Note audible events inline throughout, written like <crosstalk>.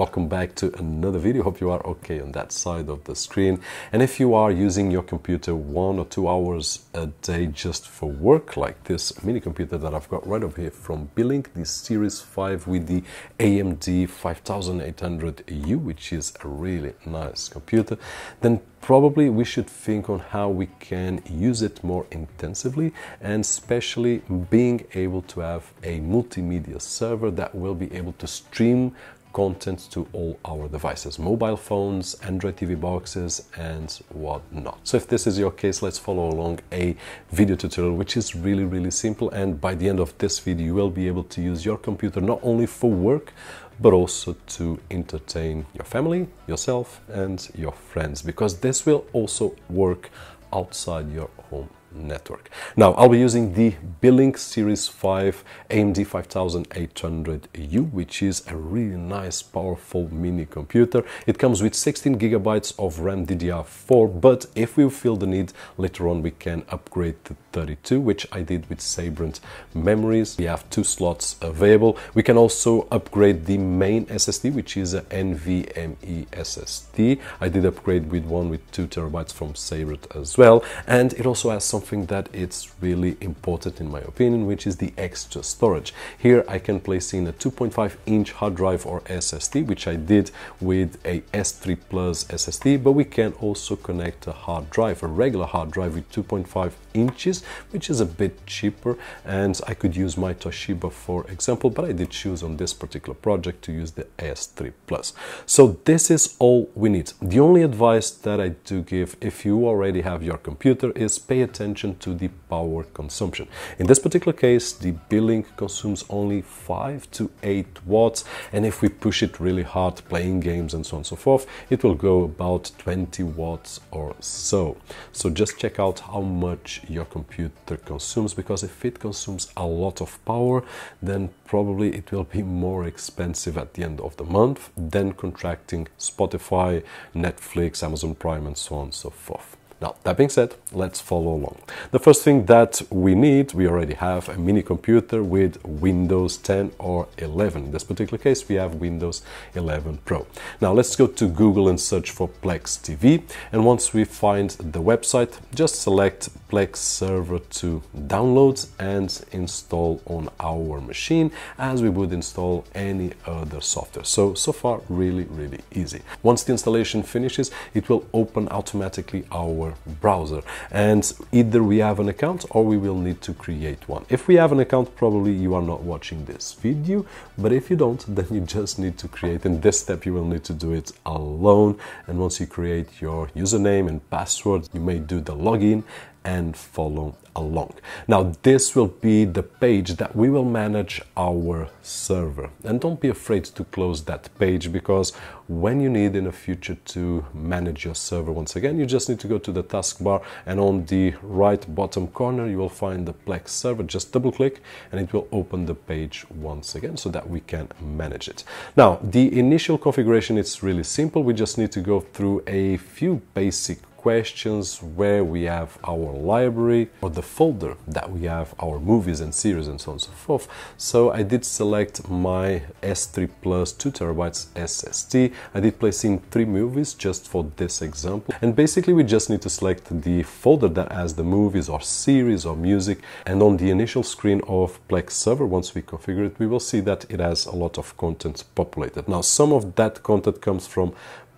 Welcome back to another video. Hope you are okay on that side of the screen. And if you are using your computer one or two hours a day just for work, like this mini computer that I've got right over here from Beelink, the Series 5 with the AMD 5800U, which is a really nice computer, then probably we should think on how we can use it more intensively and especially being able to have a multimedia server that will be able to stream content to all our devices, mobile phones, Android TV boxes, and whatnot. So if this is your case, let's follow along a video tutorial, which is really, really simple. And by the end of this video, you will be able to use your computer not only for work, but also to entertain your family, yourself, and your friends, because this will also work outside your home network. Now I'll be using the Beelink Series 5 AMD 5800U which is a really nice powerful mini computer. It comes with 16 gigabytes of RAM DDR4 but if we feel the need later on we can upgrade to 32 which I did with Sabrent memories. We have two slots available. We can also upgrade the main SSD which is a NVMe SSD. I did upgrade with one with 2 terabytes from Sabrent as well and it also has some something that it's really important in my opinion, which is the extra storage. Here I can place in a 2.5 inch hard drive or SSD, which I did with a S3 Plus SSD, but we can also connect a hard drive, a regular hard drive with 2.5 inches, which is a bit cheaper. And I could use my Toshiba for example, but I did choose on this particular project to use the S3 Plus. So this is all we need. The only advice that I do give if you already have your computer is pay attention attention to the power consumption. In this particular case, the Beelink consumes only 5 to 8 watts, and if we push it really hard, playing games and so on and so forth, it will go about 20 watts or so. So just check out how much your computer consumes, because if it consumes a lot of power, then probably it will be more expensive at the end of the month than contracting Spotify, Netflix, Amazon Prime, and so on and so forth. Now, that being said, let's follow along. The first thing that we need, we already have a mini computer with Windows 10 or 11. In this particular case, we have Windows 11 Pro. Now, let's go to Google and search for Plex TV. And once we find the website, just select Plex Server to download and install on our machine as we would install any other software. So, so far, really, really easy. Once the installation finishes, it will open automatically our browser and either we have an account or we will need to create one. If we have an account probably you are not watching this video but if you don't <laughs> then you just need to create in this step you will need to do it alone and once you create your username and password you may do the login and follow along. Now this will be the page that we will manage our server and don't be afraid to close that page because when you need in the future to manage your server once again you just need to go to the taskbar and on the right bottom corner you will find the Plex server just double click and it will open the page once again so that we can manage it. Now the initial configuration is really simple we just need to go through a few basic questions where we have our library or the folder that we have our movies and series and so on and so forth. So I did select my S3 Plus 2 terabytes SSD. I did place in three movies just for this example. And basically we just need to select the folder that has the movies or series or music. And on the initial screen of Plex server, once we configure it, we will see that it has a lot of content populated. Now some of that content comes from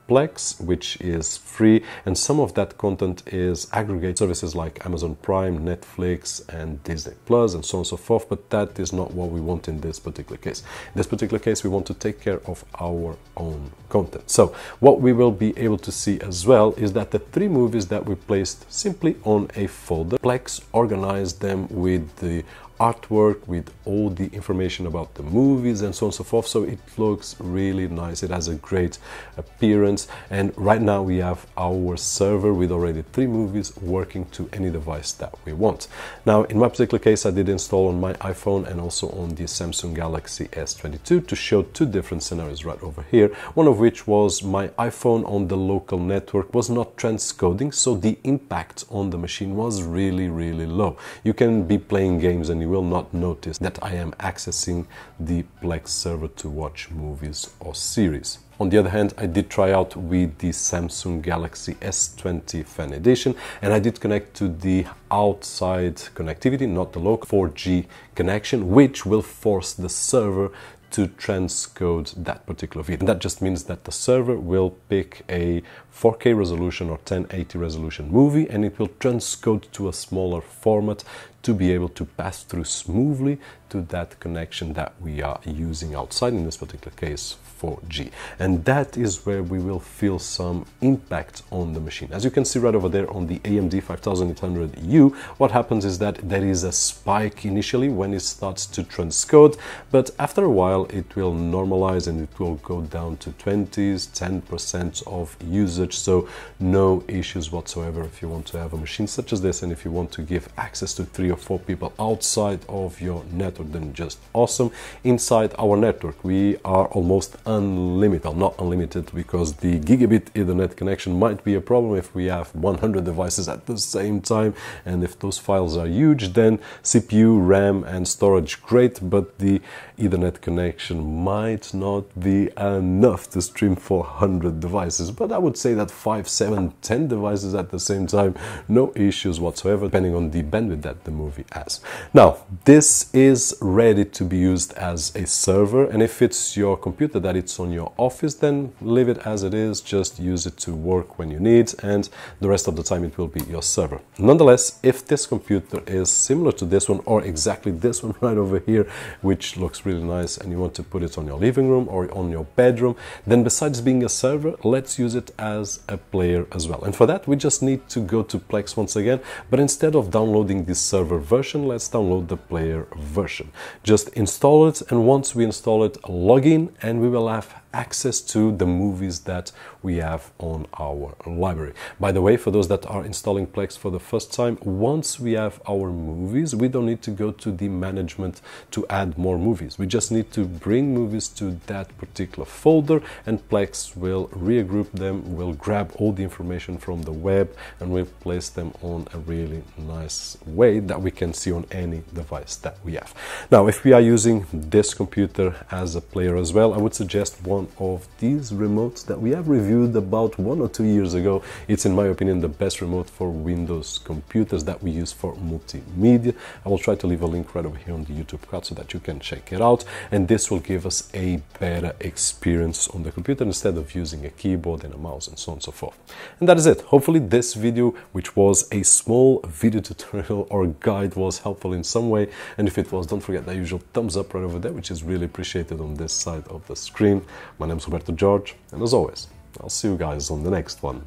Plex, which is free, and some of that content is aggregate services like Amazon Prime, Netflix, and Disney Plus, and so on and so forth. But that is not what we want in this particular case. In this particular case, we want to take care of our own content. So, what we will be able to see as well is that the three movies that we placed simply on a folder, Plex organized them with the artwork with all the information about the movies and so on and so forth. So it looks really nice. It has a great appearance. And right now we have our server with already three movies working to any device that we want. Now in my particular case I did install on my iPhone and also on the Samsung Galaxy S22 to show two different scenarios right over here. One of which was my iPhone on the local network was not transcoding so the impact on the machine was really really low. You can be playing games and you will not notice that I am accessing the Plex server to watch movies or series. On the other hand, I did try out with the Samsung Galaxy S20 Fan Edition and I did connect to the outside connectivity, not the local 4G connection, which will force the server to transcode that particular video. And that just means that the server will pick a 4K resolution or 1080 resolution movie and it will transcode to a smaller format to be able to pass through smoothly to that connection that we are using outside, in this particular case 4G. And that is where we will feel some impact on the machine. As you can see right over there on the AMD 5800U, what happens is that there is a spike initially when it starts to transcode, but after a while it will normalize and it will go down to 20s, 10% of usage. So no issues whatsoever if you want to have a machine such as this and if you want to give access to three or four people outside of your network, then just awesome. Inside our network, we are almost unlimited. Not unlimited because the gigabit Ethernet connection might be a problem if we have 100 devices at the same time. And if those files are huge, then CPU, RAM, and storage great, but the Ethernet connection might not be enough to stream 400 devices. But I would say that 5, 7, 10 devices at the same time, no issues whatsoever, depending on the bandwidth that the movie has. Now, this is ready to be used as a server, and if it's your computer that it's on your office, then leave it as it is, just use it to work when you need, and the rest of the time it will be your server. Nonetheless, if this computer is similar to this one, or exactly this one <laughs> right over here, which looks really nice, and you want to put it on your living room or on your bedroom, then besides being a server, let's use it as a player as well. And for that, we just need to go to Plex once again, but instead of downloading this server version, let's download the player version. Just install it, and once we install it, log in, and we will have access to the movies that we have on our library. By the way, for those that are installing Plex for the first time, once we have our movies, we don't need to go to the management to add more movies. We just need to bring movies to that particular folder and Plex will regroup them, will grab all the information from the web and will place them on a really nice way that we can see on any device that we have. Now, if we are using this computer as a player as well, I would suggest one one of these remotes that we have reviewed about one or two years ago. It's in my opinion the best remote for Windows computers that we use for multimedia. I will try to leave a link right over here on the YouTube card so that you can check it out and this will give us a better experience on the computer instead of using a keyboard and a mouse and so on and so forth. And that is it. Hopefully this video, which was a small video tutorial <laughs> or guide was helpful in some way and if it was, don't forget that usual thumbs up right over there which is really appreciated on this side of the screen. My name is Roberto Jorge, and as always, I'll see you guys on the next one.